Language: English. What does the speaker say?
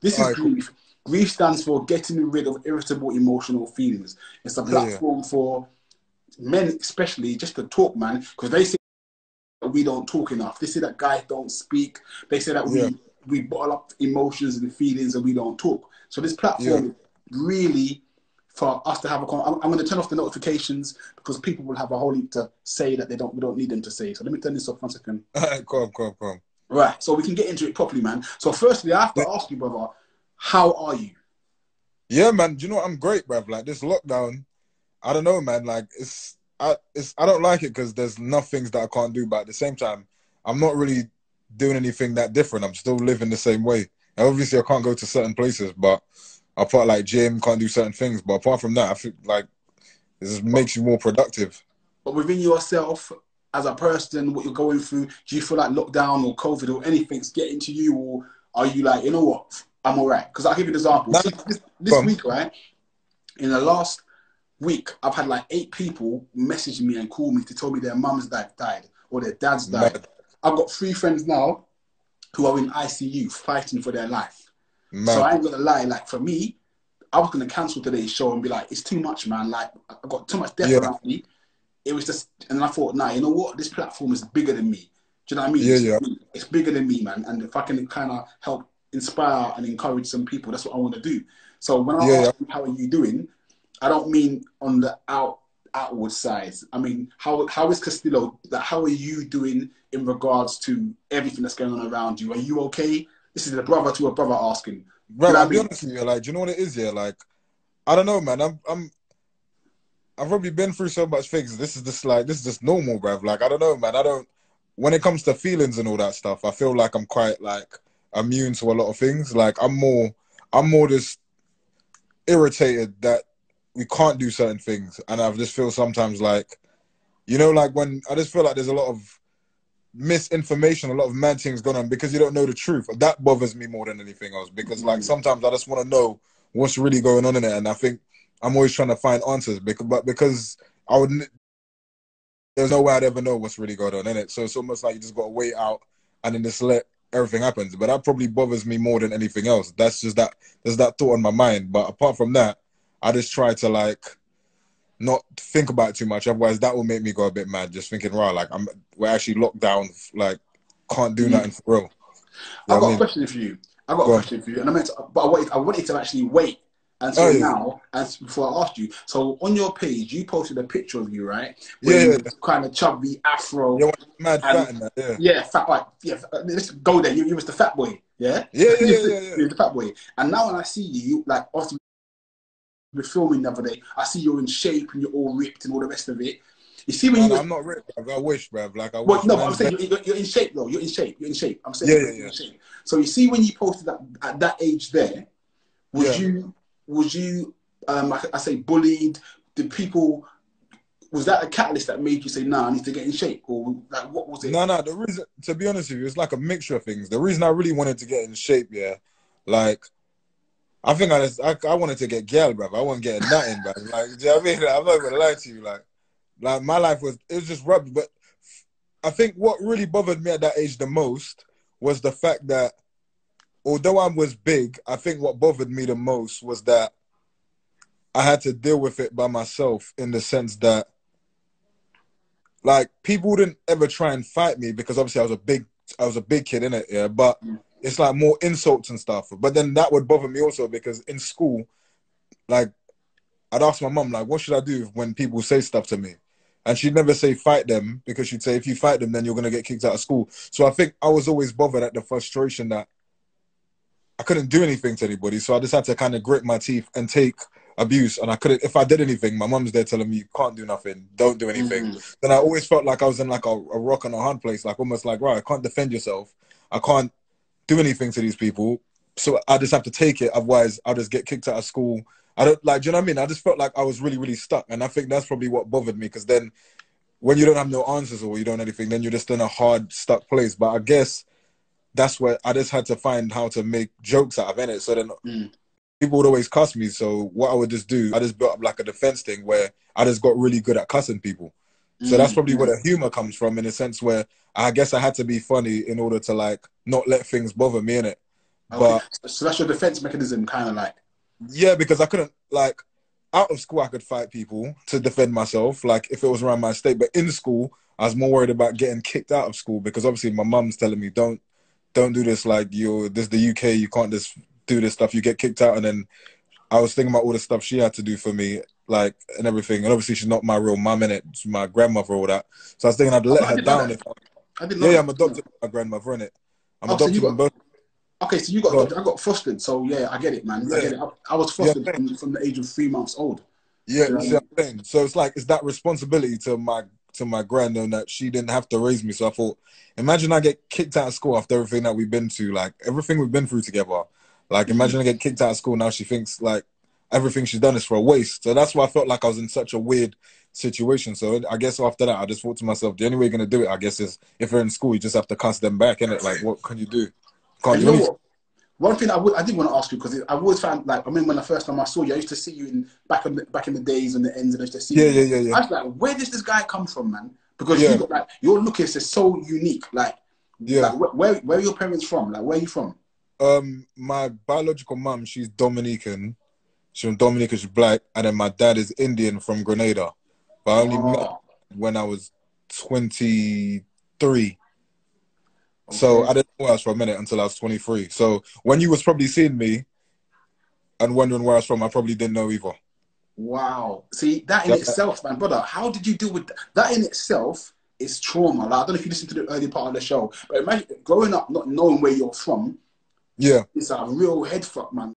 This is right, grief. Cool. Grief stands for getting rid of irritable emotional feelings. It's a platform yeah. for men, especially, just to talk, man, because they say we don't talk enough. They say that guys don't speak. They say that we yeah. we bottle up emotions and feelings and we don't talk. So this platform yeah. really for us to have a. I'm, I'm going to turn off the notifications because people will have a whole heap to say that they don't. We don't need them to say. So let me turn this off one second. All right, come on, come on, come on. Right, so we can get into it properly, man. So firstly, I have to ask you, brother, how are you? Yeah, man. Do you know what? I'm great, bruv. Like this lockdown, I don't know, man. Like it's, I, it's, I don't like it because there's enough things that I can't do. But at the same time, I'm not really doing anything that different. I'm still living the same way. And obviously, I can't go to certain places, but I apart like gym, can't do certain things. But apart from that, I feel like it just makes you more productive. But within yourself, as a person, what you're going through, do you feel like lockdown or COVID or anything's getting to you, or are you like, you know what? I'm all right. Because I'll give you an example. See, this, this week, right? In the last week, I've had like eight people message me and call me to tell me their mums died, died or their dads died. Man. I've got three friends now who are in ICU fighting for their life. Man. So I ain't gonna lie, like for me, I was gonna cancel today's show and be like, it's too much, man. Like I've got too much death yeah. around me. It was just, and I thought, nah, you know what? This platform is bigger than me. Do you know what I mean? Yeah, yeah. It's bigger than me, man. And if I can kind of help inspire and encourage some people. That's what I want to do. So when I yeah, ask you how are you doing, I don't mean on the out outward side. I mean how how is Castillo? Like, how are you doing in regards to everything that's going on around you? Are you okay? This is a brother to a brother asking. Bro, I'll be honest with you. Like, do you know what it is? Yeah, like I don't know, man. I'm I'm I've probably been through so much things. This is just like this is just normal, bruv. Like I don't know, man. I don't. When it comes to feelings and all that stuff, I feel like I'm quite like immune to a lot of things. Like I'm more, I'm more just irritated that we can't do certain things, and I just feel sometimes like, you know, like when I just feel like there's a lot of misinformation, a lot of mad things going on because you don't know the truth. That bothers me more than anything else because like mm. sometimes I just want to know what's really going on in it, and I think I'm always trying to find answers because, but because I would. There's no way I'd ever know what's really going on in it. So it's almost like you just got to wait out and then just let everything happens. But that probably bothers me more than anything else. That's just that there's that thought on my mind. But apart from that, I just try to like not think about it too much. Otherwise, that will make me go a bit mad. Just thinking, right, like I'm we're actually locked down. Like can't do mm. nothing for real. You I've got a mean? question for you. I've got go a question on. for you, and I meant, to, but I wanted, I wanted to actually wait and so oh, yeah. now, as before I asked you, so on your page, you posted a picture of you, right? Where yeah, yeah. kind of chubby afro. Yeah, mad and, fat in that, yeah. Yeah, fat like yeah. Uh, let's go there. You, you was the fat boy, yeah. Yeah, yeah, yeah, yeah, You're the fat boy, and now when I see you, like after we're filming the other day, I see you're in shape and you're all ripped and all the rest of it. You see when no, you, no, I'm not ripped, bro. I wish, bro. Like I well, no, but I'm saying you're, you're, in shape though. You're in shape. You're in shape. I'm saying yeah, yeah, yeah. So you see when you posted that at that age there, would yeah. you would you um, I, I say bullied? Did people was that a catalyst that made you say, "Nah, I need to get in shape," or like what was it? No, no. The reason, to be honest with you, it's like a mixture of things. The reason I really wanted to get in shape, yeah, like I think I just I, I wanted to get girl, bro. I wasn't getting nothing, bro. Like, do you know what I mean? I'm not gonna lie to you, like, like my life was it was just rubbish. But I think what really bothered me at that age the most was the fact that although I was big, I think what bothered me the most was that I had to deal with it by myself in the sense that like people didn't ever try and fight me because obviously I was a big I was a big kid in it, yeah. But it's like more insults and stuff. But then that would bother me also because in school, like I'd ask my mom, like, what should I do when people say stuff to me? And she'd never say fight them because she'd say if you fight them, then you're gonna get kicked out of school. So I think I was always bothered at the frustration that I couldn't do anything to anybody. So I just had to kind of grit my teeth and take abuse and I couldn't if I did anything, my mum's there telling me you can't do nothing, don't do anything. Mm. Then I always felt like I was in like a, a, rock and a hard place, like almost like right, I can't defend yourself. I can't do anything to these people. So I just have to take it, otherwise I'll just get kicked out of school. I don't like do you know what I mean? I just felt like I was really, really stuck. And I think that's probably what bothered me because then when you don't have no answers or you don't anything, then you're just in a hard, stuck place. But I guess that's where I just had to find how to make jokes out of it. So then mm people would always cuss me. So what I would just do, I just built up like a defense thing where I just got really good at cussing people. So that's probably where the humor comes from in a sense where I guess I had to be funny in order to like not let things bother me in it. Okay. But so that's your defense mechanism, kind of like. Yeah, because I couldn't like out of school I could fight people to defend myself, like if it was around my state. But in school, I was more worried about getting kicked out of school because obviously my mum's telling me don't don't do this. Like you, this is the UK. You can't just do this stuff. You get kicked out, and then I was thinking about all the stuff she had to do for me, like and everything. And obviously, she's not my real mum in it. She's my grandmother, all that. So I was thinking I'd oh, let Oh, I her down. If I didn't yeah, yeah. I'm adopted by my grandmother in it. I'm Oh, so adopted got- from both. Okay, so you got Go I got fostered, so yeah, I get it, man. I get it. I, I was Yeah. fostered from, from the age of three months old. Yeah, Yeah. you see what I'm saying? So it's like it's that responsibility to my to my grand knowing that she didn't have to raise me. So I thought, imagine I get kicked out of school after everything that we've been to, like everything we've been through together. Like mm-hmm. imagine I get kicked out of school now she thinks like everything she's done is for a waste. So that's why I felt like I was in such a weird situation. So I guess after that I just thought to myself, the only way you're gonna do it, I guess, is if you're in school, you just have to cuss them back, innit? Like what can you do? Can't And do you anything. what? One thing I would I did want to ask you because I've always found like I mean when the first time I saw you, I used to see you in back in the, back in the days and the ends, and I used to see Yeah, you. yeah, yeah, yeah. I was like, where does this guy come from, man? Because Yeah. you got like your look is so unique. Like, Yeah. like where, where are your parents from? Like, where are you from? Um, my biological mum, she's Dominican. She's from Dominica, she's black, and then my dad is Indian from Grenada. But I only met Oh, when I was twenty three. So. I didn't know where I was from a minute until I was twenty three. So when you was probably seeing me and wondering where I was from, I probably didn't know either. Wow. See, that in Yeah. itself, man, brother, how did you deal with that? That in itself is trauma. Like, I don't know if you listened to the early part of the show, but imagine growing up not knowing where you're from Yeah. It's a real head fuck, man.